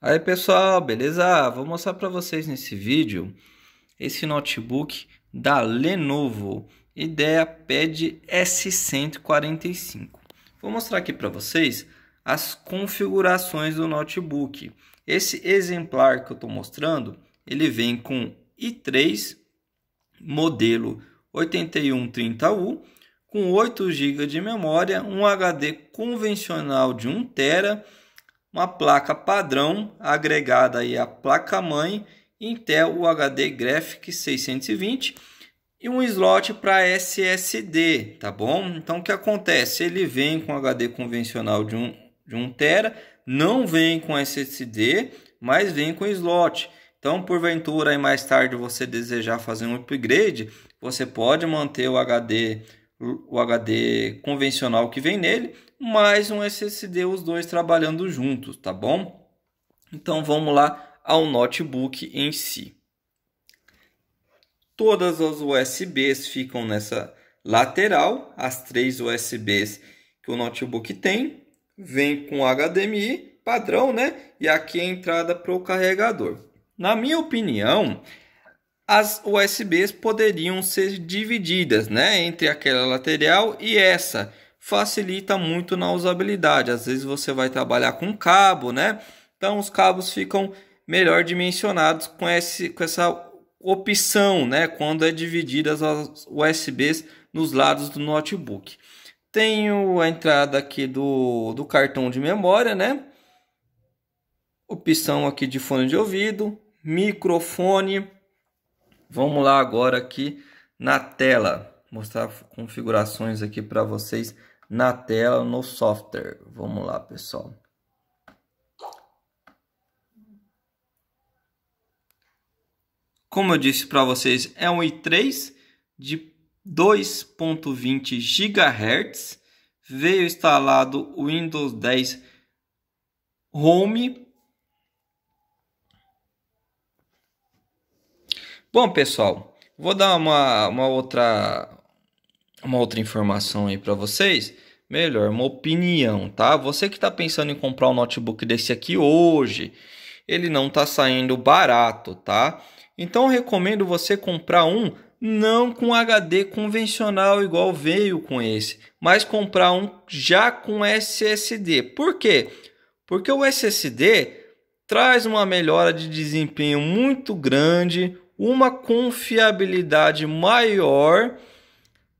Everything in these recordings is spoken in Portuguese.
Aí pessoal, beleza? Vou mostrar para vocês nesse vídeo esse notebook da Lenovo IdeaPad S145. Vou mostrar aqui para vocês as configurações do notebook. Esse exemplar que eu estou mostrando, ele vem com i3 modelo 8130U com 8 GB de memória, um HD convencional de 1 TB uma placa padrão agregada aí à placa-mãe Intel UHD Graphics 620 e um slot para SSD, tá bom? Então o que acontece? Ele vem com HD convencional de 1 de 1 tera, não vem com SSD, mas vem com slot. Então, porventura, aí mais tarde você desejar fazer um upgrade, você pode manter o HD o HD convencional que vem nele, mais um SSD, os dois trabalhando juntos, tá bom? Então vamos lá ao notebook em si. Todas as USBs ficam nessa lateral, as três USBs que o notebook tem, vem com HDMI padrão, né? E aqui é a entrada para o carregador. Na minha opinião, as USBs poderiam ser divididas, né, entre aquela lateral e essa. Facilita muito na usabilidade. Às vezes você vai trabalhar com cabo, né? Então os cabos ficam melhor dimensionados com, esse, com essa opção, né? Quando é divididas as USBs nos lados do notebook. Tenho a entrada aqui do, do cartão de memória, né? Opção aqui de fone de ouvido, microfone Vamos lá agora aqui na tela, mostrar configurações aqui para vocês na tela no software. Vamos lá, pessoal. Como eu disse para vocês, é um i3 de 2.20 GHz. Veio instalado o Windows 10 Home Bom, pessoal, vou dar uma, uma outra uma outra informação aí para vocês. Melhor, uma opinião, tá? Você que está pensando em comprar um notebook desse aqui hoje, ele não está saindo barato, tá? Então recomendo você comprar um não com HD convencional igual veio com esse, mas comprar um já com SSD. Por quê? Porque o SSD traz uma melhora de desempenho muito grande, uma confiabilidade maior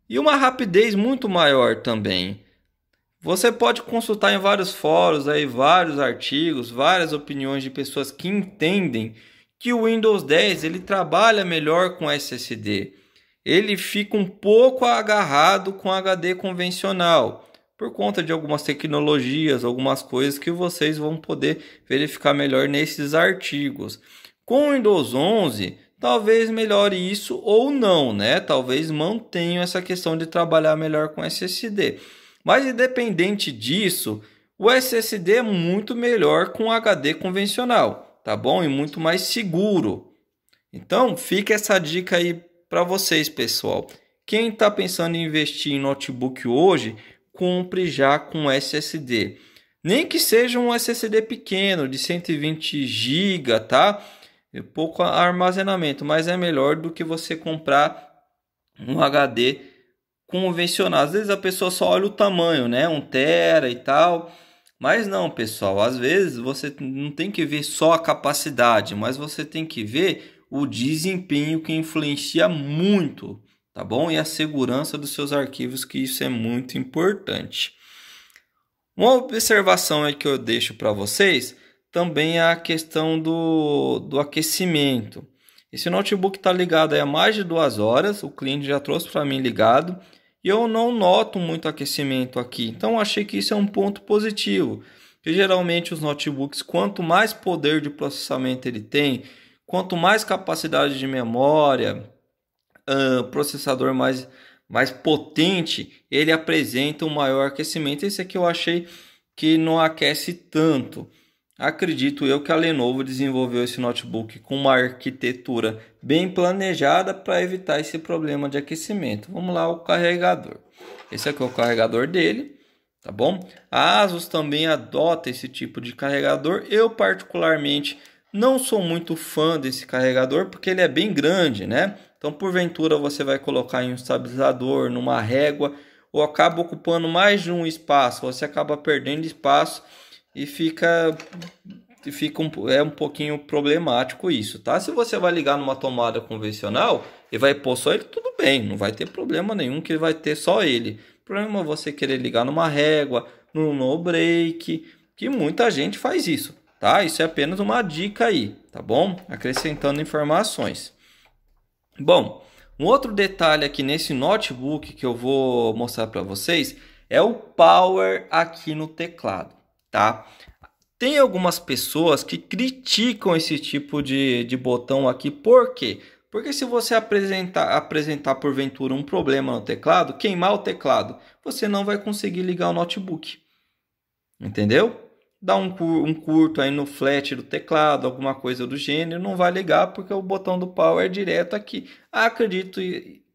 e uma rapidez muito maior também. Você pode consultar em vários fóruns aí vários artigos, várias opiniões de pessoas que entendem que o Windows 10 ele trabalha melhor com SSD. Ele fica um pouco agarrado com HD convencional por conta de algumas tecnologias, algumas coisas que vocês vão poder verificar melhor nesses artigos. Com o Windows 11, talvez melhore isso ou não, né? Talvez mantenham essa questão de trabalhar melhor com SSD. Mas independente disso, o SSD é muito melhor com HD convencional, tá bom? E muito mais seguro. Então, fica essa dica aí para vocês, pessoal. Quem está pensando em investir em notebook hoje, compre já com SSD. Nem que seja um SSD pequeno de 120 GB, tá? É pouco armazenamento, mas é melhor do que você comprar um HD convencional. Às vezes a pessoa só olha o tamanho, né? Um tera e tal. Mas não, pessoal, às vezes você não tem que ver só a capacidade, mas você tem que ver o desempenho que influencia muito, tá bom? E a segurança dos seus arquivos, que isso é muito importante. Uma observação aí que eu deixo para vocês também a questão do, do aquecimento. Esse notebook está ligado há mais de duas horas, o cliente já trouxe para mim ligado e eu não noto muito aquecimento aqui. Então achei que isso é um ponto positivo. Que geralmente os notebooks, quanto mais poder de processamento ele tem, quanto mais capacidade de memória, uh, processador mais, mais potente, ele apresenta um maior aquecimento. Esse aqui eu achei que não aquece tanto. Acredito eu que a Lenovo desenvolveu esse notebook com uma arquitetura bem planejada para evitar esse problema de aquecimento. Vamos lá, o carregador. Esse aqui é o carregador dele, tá bom? A Asus também adota esse tipo de carregador. Eu particularmente não sou muito fã desse carregador porque ele é bem grande, né? Então, porventura você vai colocar em um estabilizador, numa régua, ou acaba ocupando mais de um espaço, você acaba perdendo espaço e fica fica um, é um pouquinho problemático isso, tá? Se você vai ligar numa tomada convencional e vai pôr só ele, tudo bem, não vai ter problema nenhum que vai ter só ele. O problema é você querer ligar numa régua, no no break, que muita gente faz isso, tá? Isso é apenas uma dica aí, tá bom? Acrescentando informações. Bom, um outro detalhe aqui nesse notebook que eu vou mostrar para vocês é o power aqui no teclado, tá? Tem algumas pessoas que criticam esse tipo de, de botão aqui, por quê? Porque se você apresentar, apresentar porventura um problema no teclado, queimar o teclado, você não vai conseguir ligar o notebook. Entendeu? Dá um, um curto aí no flat do teclado, alguma coisa do gênero, não vai ligar porque o botão do power é direto aqui. Acredito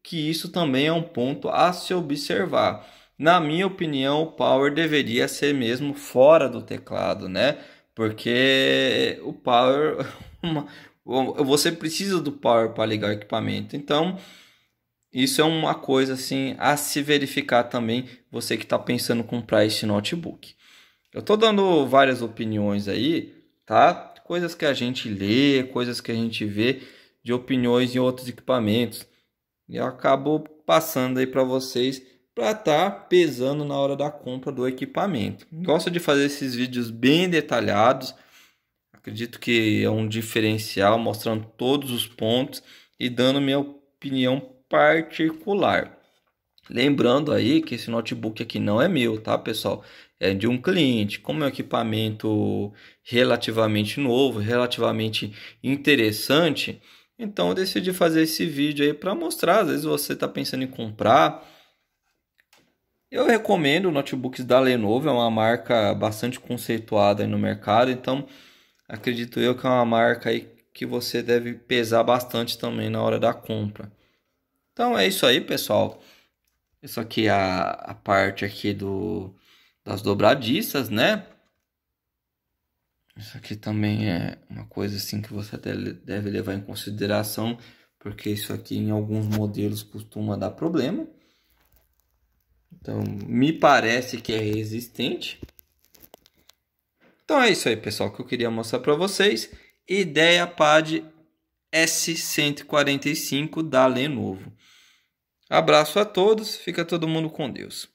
que isso também é um ponto a se observar. Na minha opinião, o power deveria ser mesmo fora do teclado, né? Porque o power, você precisa do power para ligar o equipamento. Então, isso é uma coisa assim a se verificar também, você que está pensando em comprar esse notebook. Eu estou dando várias opiniões aí, tá? Coisas que a gente lê, coisas que a gente vê de opiniões em outros equipamentos. E eu acabo passando aí para vocês para estar tá pesando na hora da compra do equipamento. Gosto de fazer esses vídeos bem detalhados. Acredito que é um diferencial mostrando todos os pontos e dando minha opinião particular. Lembrando aí que esse notebook aqui não é meu, tá, pessoal? É de um cliente. Como é um equipamento relativamente novo, relativamente interessante, então eu decidi fazer esse vídeo aí para mostrar. Às vezes você está pensando em comprar eu recomendo notebooks da Lenovo, é uma marca bastante conceituada no mercado, então acredito eu que é uma marca aí que você deve pesar bastante também na hora da compra. Então é isso aí, pessoal. Isso aqui é a, a parte aqui do das dobradiças, né? Isso aqui também é uma coisa assim que você deve levar em consideração, porque isso aqui em alguns modelos costuma dar problema. Então, me parece que é resistente. Então é isso aí, pessoal, que eu queria mostrar para vocês. Ideia Pad S145 da Lenovo. Abraço a todos, fica todo mundo com Deus.